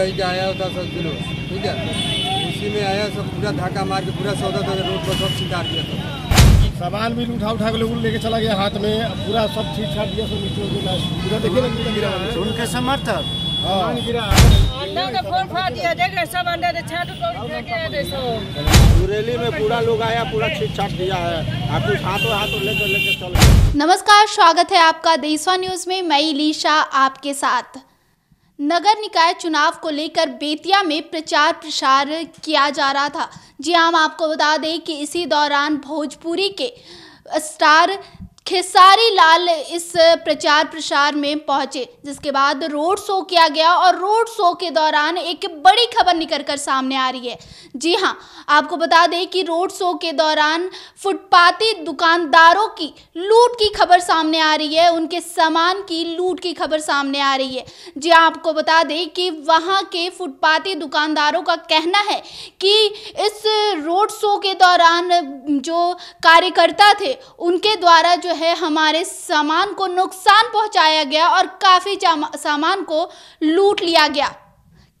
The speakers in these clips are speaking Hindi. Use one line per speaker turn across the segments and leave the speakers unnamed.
दही के आया होता सब किलो ठीक है? उसी में आया सब पूरा धक्का मार के पूरा सौदा तो रोड पर सब छिटा दिया था।
सामान भी उठा उठा के लोग लेके चला गया हाथ में पूरा सब चीज़ छाट दिया सब हो पूरा देखिए ना पूरा गिरा है।
उनके समर्थक
हाँ।
अंडा का फ़ोन फाड़ दिया देख रहे सब अंडा से छाट उठा फेंके हैं रे सब।
रैली में पूरा लोग आया पूरा छीट छाट दिया है। आप हाथों हाथों लेकर लेकर चल
नमस्कार स्वागत है आपका देसवा न्यूज़ में मैं इलीशा आपके साथ। नगर निकाय चुनाव को लेकर बेतिया में प्रचार प्रसार किया जा रहा था। जी हम आपको बता दें कि इसी दौरान भोजपुरी के स्टार खेसारी लाल इस प्रचार प्रसार में पहुँचे, जिसके बाद रोड शो किया गया और रोड शो के दौरान एक बड़ी खबर निकल कर सामने आ रही है। जी हाँ आपको बता दें कि रोड शो के दौरान फुटपाती दुकानदारों की लूट की खबर सामने आ रही है, उनके सामान की लूट की खबर सामने आ रही है। जी आपको बता दें कि वहाँ के फुटपाती दुकानदारों का कहना है कि इस रोड शो के दौरान जो कार्यकर्ता थे, उनके द्वारा जो है हमारे सामान को नुकसान पहुँचाया गया और काफ़ी सामान को लूट लिया गया।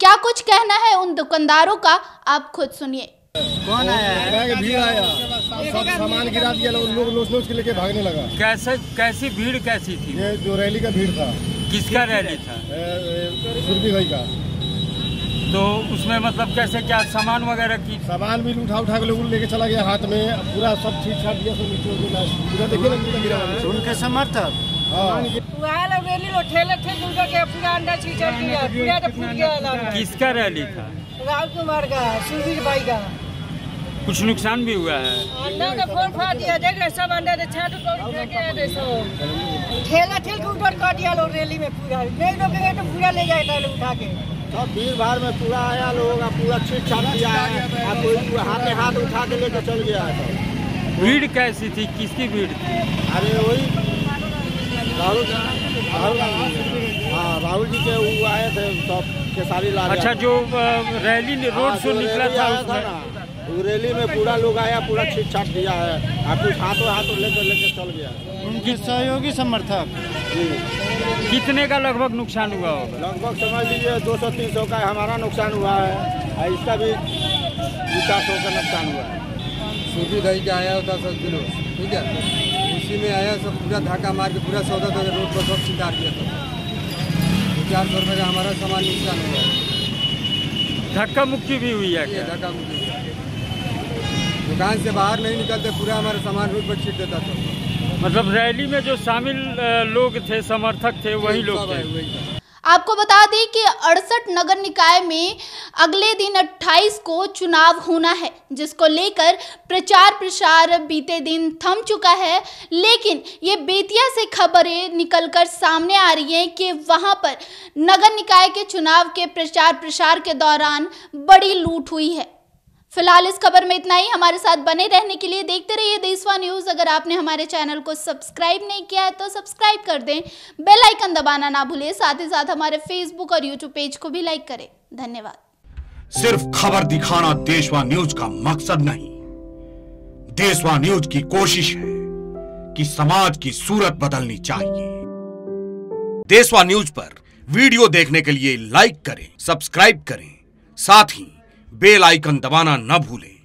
क्या कुछ कहना है उन दुकानदारों का? आप खुद सुनिए।
कौन आया है?
भीड़ आया। सब सामान गिरा दिया लोग के लेके भागने लगा।
कैसे कैसी भीड़ कैसी थी?
ये जो रैली का भीड़ था।
किसका रैली था?
सुरभि भाई का।
तो उसमें मतलब कैसे क्या सामान वगैरह की?
सामान भी उठा उठा के लोग लेके चला गया हाथ में। पूरा सब चीज़ छाट दिया सब नीचे पूरा देखिए ना गिरा
उनके समर्थक
हाँ।
लोग तो फूट गया अंडा
किसका रैली था?
राहुल कुमार का सुरवीर भाई का।
कुछ नुकसान भी हुआ है?
अंडा का फ़ोन फाड़ दिया देख रहे सब अंडा से छाट सब ठेला ठेल के ऊपर कर दिया लोग रैली में पूरा। नहीं तो पूरा ले लोग उठा के।
सब भीड़ भाड़ में पूरा आया लोगों का पूरा छीट छाट दिया है। और कोई हाथ में हाथ उठा के लेकर चल गया है सब।
भीड़ कैसी थी? किसकी भीड़ थी?
अरे वही राहुल राहुल गांधी हाँ। राहुल जी के वो आए थे सब खेसारी लाल
अच्छा जो रैली रोड
से
शो निकला था, था
ना, रैली में पूरा लोग आया पूरा छीट छाट दिया है। आप कुछ हाथों हाथों लेकर लेकर चल गया।
उनके सहयोगी समर्थक।
जी।
कितने का लगभग नुकसान हुआ होगा?
लगभग समझ लीजिए दो सौ तीन सौ का हमारा नुकसान हुआ है और इसका भी पचास सौ का नुकसान हुआ है।
सूजी दही के आया होता सब किलो ठीक है? उसी में आया सब पूरा धक्का मार के पूरा सौदा तो रोड पर सब छिटा दिया था। दो चार सौ रुपये का हमारा सामान नुकसान हुआ। है
धक्का मुक्की भी हुई है क्या?
धक्का मुक्की। दुकान से बाहर नहीं निकलते पूरा हमारा सामान रोड पर छीट देता था।
मतलब रैली में जो शामिल लोग थे समर्थक थे वही लोग थे।
वही
आपको बता दें कि अड़सठ नगर निकाय में अगले दिन 28 को चुनाव होना है जिसको लेकर प्रचार प्रसार बीते दिन थम चुका है। लेकिन ये बेतिया से खबरें निकलकर सामने आ रही हैं कि वहाँ पर नगर निकाय के चुनाव के प्रचार प्रसार के दौरान बड़ी लूट हुई है। फ़िलहाल इस खबर में इतना ही। हमारे साथ बने रहने के लिए देखते रहिए देशवा न्यूज़। अगर आपने हमारे चैनल को सब्सक्राइब नहीं किया है तो सब्सक्राइब कर दें। बेल आइकन दबाना ना भूलिए। साथ ही साथ हमारे फेसबुक और यूट्यूब पेज को भी लाइक करें। धन्यवाद।
सिर्फ़ खबर दिखाना देशवा न्यूज़ का मकसद नहीं। देशवा न्यूज़ की कोशिश है कि समाज की सूरत बदलनी चाहिए। देशवा न्यूज़ पर वीडियो देखने के लिए लाइक करें सब्सक्राइब करें। साथ ही बेल आइकन दबाना न भूलें।